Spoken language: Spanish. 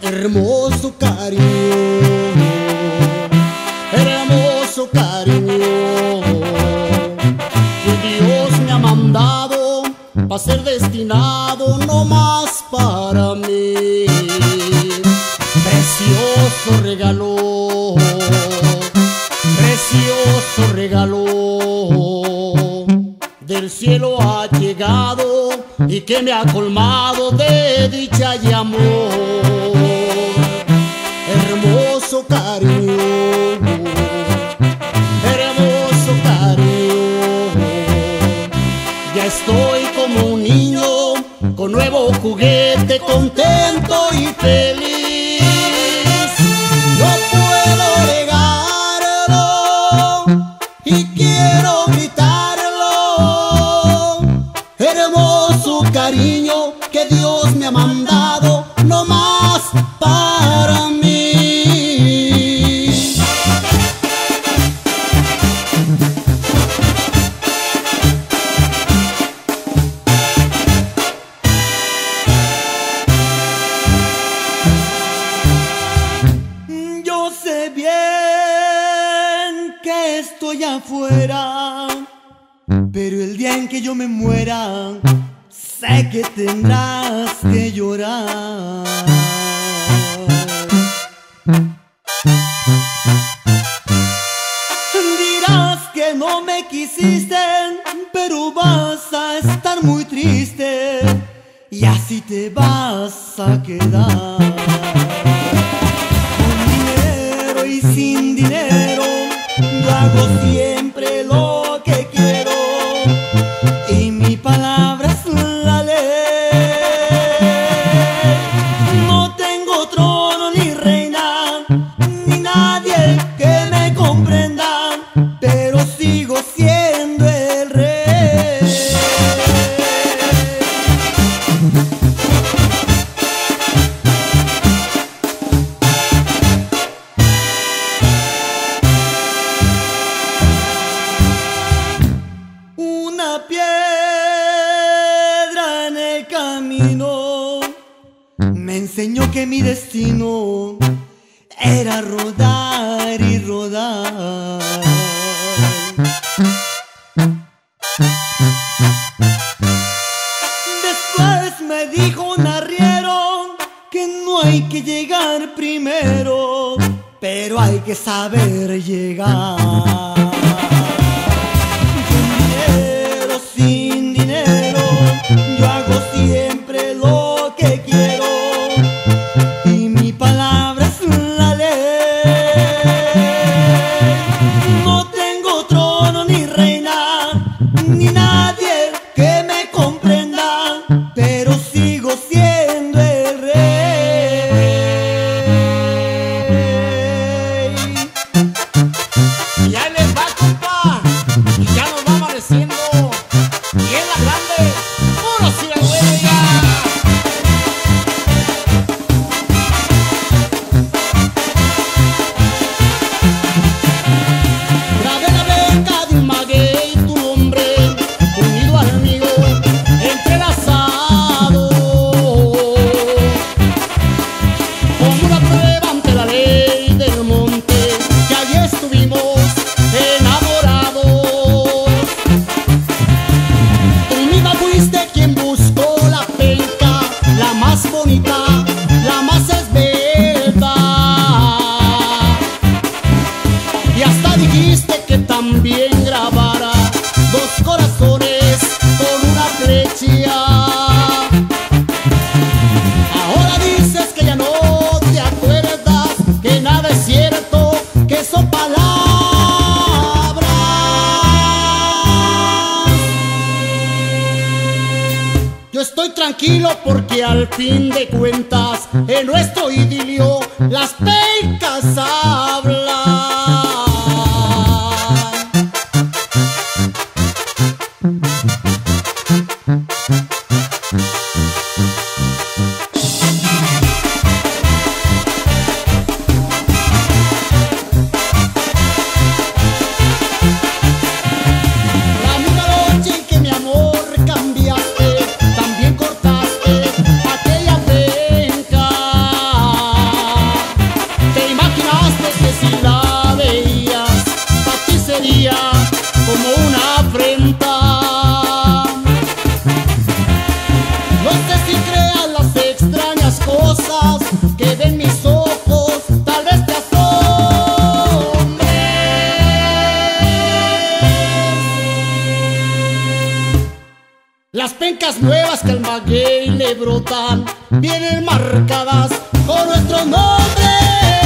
Hermoso cariño, hermoso cariño, que Dios me ha mandado para ser destinado cielo ha llegado y que me ha colmado de dicha y amor hermoso cariño, hermoso cariño. Ya estoy como un niño con nuevo juguete, contento y feliz. No puedo negarlo y quiero gritarlo. Estoy afuera, pero el día en que yo me muera, sé que tendrás que llorar. Dirás que no me quisiste, pero vas a estar muy triste y así te vas a quedar yo enseñó que mi destino era rodar y rodar. Después me dijo un arriero que no hay que llegar primero, pero hay que saber llegar. Tranquilo porque al fin de cuentas en nuestro idilio las pecas hablan. Las pencas nuevas que al maguey le brotan vienen marcadas con nuestro nombre.